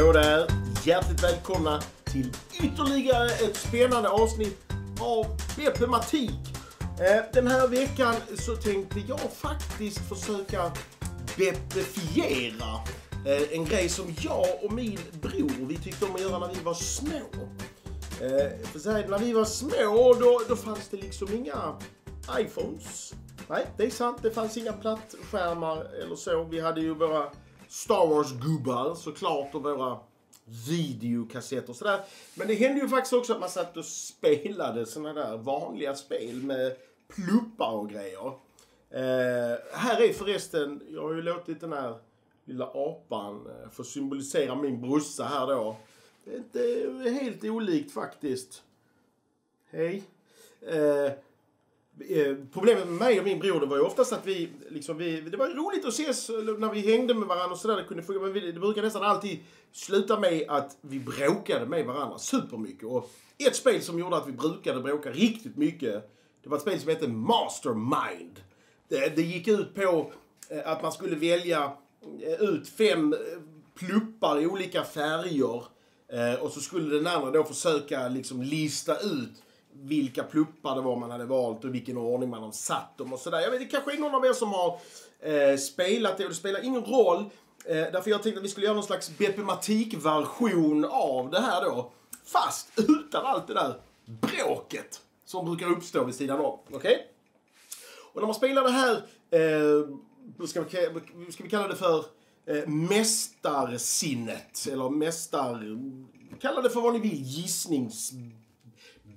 Hallå där! Hjärtligt välkomna till ytterligare ett spännande avsnitt av Beppematik. Eh, Den här veckan så tänkte jag faktiskt försöka beppifiera eh, en grej som jag och min bror vi tyckte om att göra när vi var små. Eh, för så här, när vi var små då, då fanns det liksom inga iPhones. Nej, det är sant. Det fanns inga plattskärmar eller så. Vi hade ju våra Star Wars-gubbar såklart och våra videokassetter och sådär. Men det hände ju faktiskt också att man satt och spelade såna där vanliga spel med pluppar och grejer. Eh, här är förresten, jag har ju låtit den här lilla apan eh, få symbolisera min brorsa här då. Det är inte helt olikt faktiskt. Hej. Eh, Eh, problemet med mig och min bror det var ju oftast att vi, liksom, vi det var roligt att ses när vi hängde med varandra och sådär. Det, kunde funka, men vi- det brukar nästan alltid sluta med att vi bråkade med varandra supermycket. Och ett spel som gjorde att vi brukade bråka riktigt mycket, det var ett spel som hette Mastermind. Det, det gick ut på eh, att man skulle välja eh, ut fem pluppar i olika färger. Och så skulle den andra då försöka liksom lista ut vilka pluppar det var man hade valt och vilken ordning man har satt dem och sådär. Jag vet, det kanske är någon av er som har eh, spelat det och det spelar ingen roll. Eh, därför jag tänkte att vi skulle göra någon slags Beppematik-version av det här då. Fast utan allt det där bråket som brukar uppstå vid sidan om. Okej? Och när man spelar det här, eh, ska, vi, ska vi kalla det för eh, mästarsinnet. Eller mästar... Kalla det för vad ni vill. Gissnings...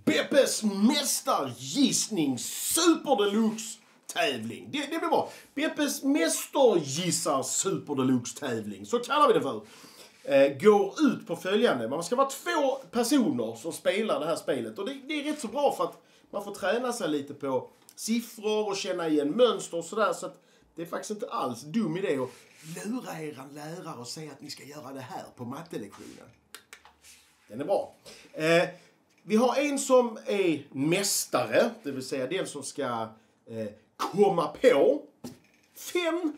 Beppes mästargissning Super Deluxe tävling. Det, det blir bra. Beppes mästargissar-super-deluxe-tävling, Så kallar vi det för. Eh, går ut på följande. Man ska vara två personer som spelar det här spelet. Och det, det är rätt så bra för att man får träna sig lite på siffror och känna igen mönster och sådär. Så att det är faktiskt inte alls dum idé att lura er lärare och säga att ni ska göra det här på mattelektionen. Den är bra. Eh, vi har en som är mästare, det vill säga den som ska eh, komma på fem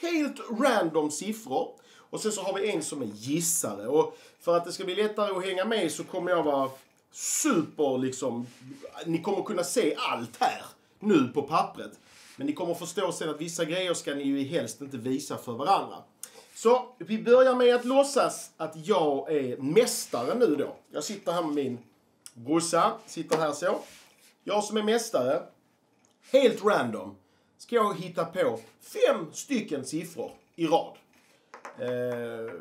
helt random siffror. Och sen så har vi en som är gissare. Och för att det ska bli lättare att hänga med så kommer jag vara super liksom... Ni kommer kunna se allt här nu på pappret. Men ni kommer förstå sen att vissa grejer ska ni ju helst inte visa för varandra. Så vi börjar med att låtsas att jag är mästare nu då. Jag sitter här med min brorsa, sitter här så. Jag som är mästare, helt random, ska jag hitta på fem stycken siffror i rad. Eh,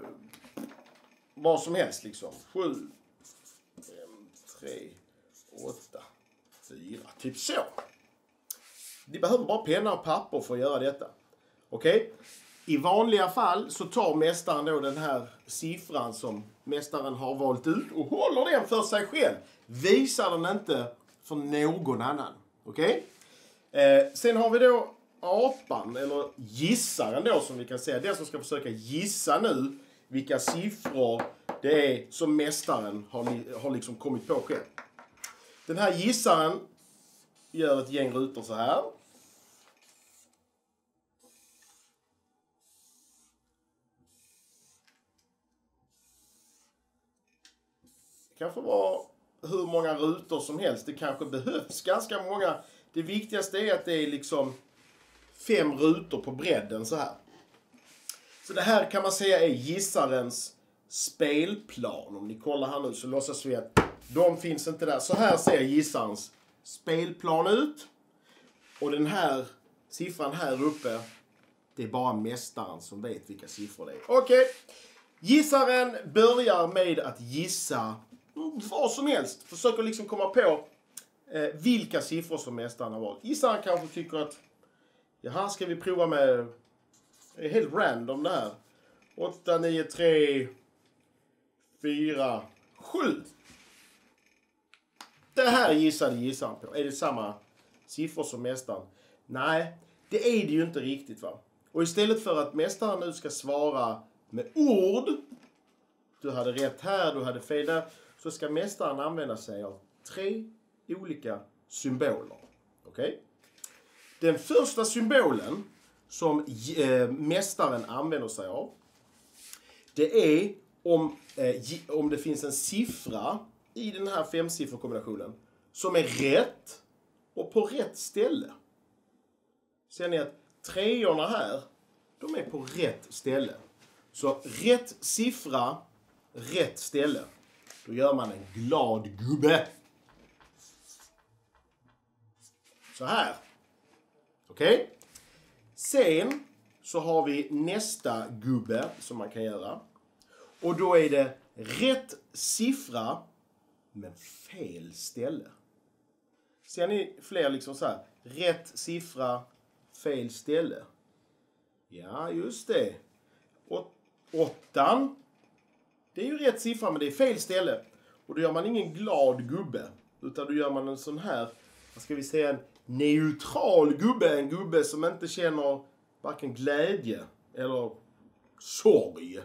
vad som helst liksom. Sju, fem, tre, åtta, fyra. Typ så. Ni behöver bara penna och papper för att göra detta. Okej? I vanliga fall så tar mästaren då den här siffran som mästaren har valt ut och håller den för sig själv. Visar den inte för någon annan. Okej? Eh, sen har vi då apan, eller gissaren då som vi kan säga. Den som ska försöka gissa nu vilka siffror det är som mästaren har, har liksom kommit på själv. Den här gissaren gör ett gäng rutor så här. Det kanske vara hur många rutor som helst. Det kanske behövs ganska många. Det viktigaste är att det är liksom fem rutor på bredden så här. Så det här kan man säga är gissarens spelplan. Om ni kollar här nu så låtsas vi att de finns inte där. Så här ser gissarens spelplan ut. Och den här siffran här uppe, det är bara mästaren som vet vilka siffror det är. Okej. Gissaren börjar med att gissa Mm, vad som helst. Försöker liksom komma på eh, vilka siffror som mästaren har valt. Gissaren kanske tycker att jaha, ska vi prova med det är helt random det här. 8, 9, 3, 4, 7. Det här gissade gissaren på. Är det samma siffror som mästaren? Nej, det är det ju inte riktigt va. Och istället för att mästaren nu ska svara med ord. Du hade rätt här, du hade fel där. Så ska mästaren använda sig av tre olika symboler. Okej? Den första symbolen som eh, mästaren använder sig av det är om, eh, om det finns en siffra i den här femsifferkombinationen som är rätt och på rätt ställe. Ser ni att treorna här, de är på rätt ställe. Så rätt siffra, rätt ställe. Då gör man en glad gubbe. Så här. Okej? Sen så har vi nästa gubbe som man kan göra. Och då är det rätt siffra men fel ställe. Ser ni fler liksom så här? Rätt siffra, fel ställe. Ja, just det. Åt, åttan. Det är ju rätt siffra men det är fel ställe. Och då gör man ingen glad gubbe. Utan då gör man en sån här, vad ska vi säga, en neutral gubbe. En gubbe som inte känner varken glädje eller sorg.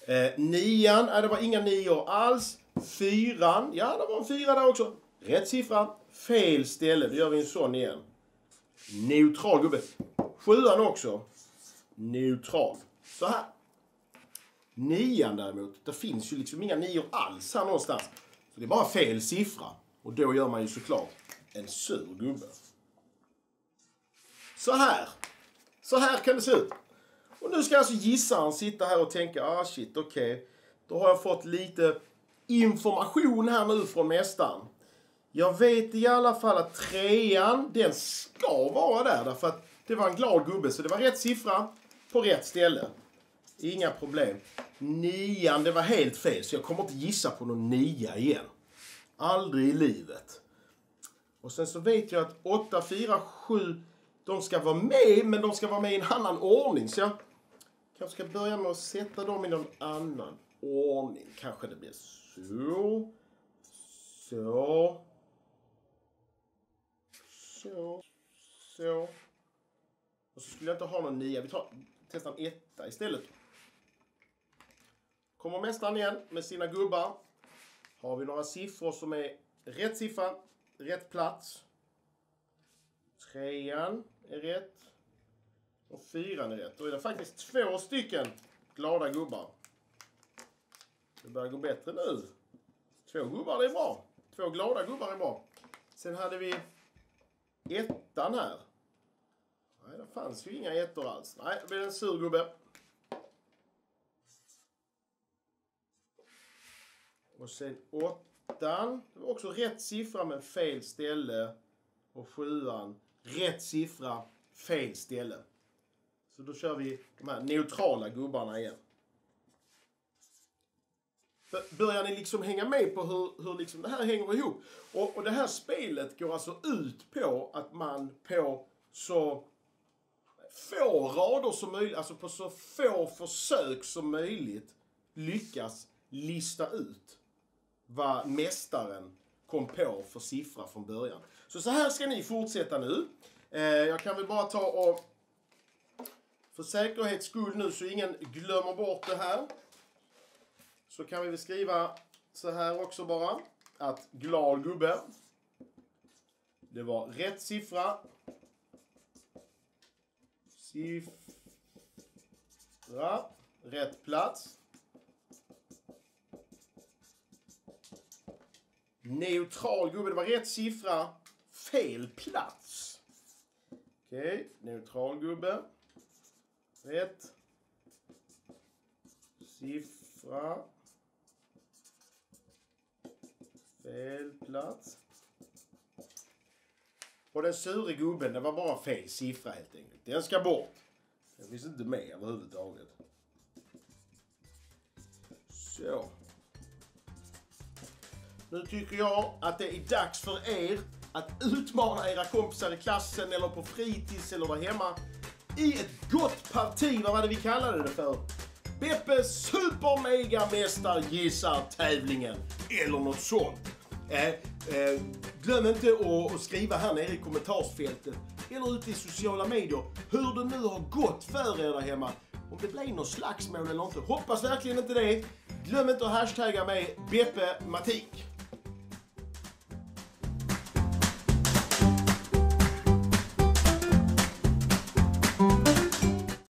Eh, nian, nej, det var inga nior alls. Fyran, ja det var en fyra där också. Rätt siffra, fel ställe. Då gör vi en sån igen. Neutral gubbe. Sjuan också. Neutral. Så här. Nian däremot, det finns ju liksom inga nior alls här någonstans. Så det är bara fel siffra. Och då gör man ju såklart en sur gubbe. Så här. Så här kan det se ut. Och nu ska alltså gissaren sitta här och tänka, ah shit, okej. Då har jag fått lite information här nu från mästaren. Jag vet i alla fall att trean, den ska vara där därför att det var en glad gubbe. Så det var rätt siffra på rätt ställe. Inga problem. Nian, det var helt fel så jag kommer inte gissa på någon nia igen. Aldrig i livet. Och sen så vet jag att 8, 4, 7, de ska vara med, men de ska vara med i en annan ordning. Så jag kanske ska börja med att sätta dem i någon annan ordning. Kanske det blir så. Så. Så. Så. Och så skulle jag inte ha någon nia. Vi tar, testar en etta istället. Kommer mästaren igen med sina gubbar. Har vi några siffror som är rätt siffra, rätt plats. Trean är rätt. Och fyran är rätt. Då är det faktiskt två stycken glada gubbar. Det börjar gå bättre nu. Två gubbar, det är bra. Två glada gubbar är bra. Sen hade vi ettan här. Nej, det fanns ju inga ettor alls. Nej, det blir en sur gubbe. Och sen åttan. Det var också rätt siffra men fel ställe. Och sjuan. Rätt siffra, fel ställe. Så då kör vi de här neutrala gubbarna igen. Börjar ni liksom hänga med på hur, hur liksom det här hänger ihop? Och, och det här spelet går alltså ut på att man på så få rader som möjligt, alltså på så få försök som möjligt lyckas lista ut vad mästaren kom på för siffra från början. Så så här ska ni fortsätta nu. Eh, jag kan väl bara ta och för säkerhets skull nu så ingen glömmer bort det här. Så kan vi väl skriva så här också bara. Att glad gubbe. Det var rätt siffra. Siffra. Rätt plats. Neutral gubbe, det var rätt siffra. Fel plats. Okej, neutral gubbe. Rätt. Siffra. Fel plats. Och den sure gubben, det var bara fel siffra helt enkelt. Den ska bort. Den finns inte med överhuvudtaget. Så. Nu tycker jag att det är dags för er att utmana era kompisar i klassen eller på fritids eller där hemma i ett gott parti. Vad var det vi kallade det för? Beppe Supermegamästar gissar tävlingen. Eller något sånt. Eh, eh, glöm inte att, att skriva här nere i kommentarsfältet eller ute i sociala medier hur det nu har gått för er där hemma. Om det blev någon slagsmål eller inte. Hoppas verkligen inte det. Glöm inte att hashtagga mig Beppe Matik.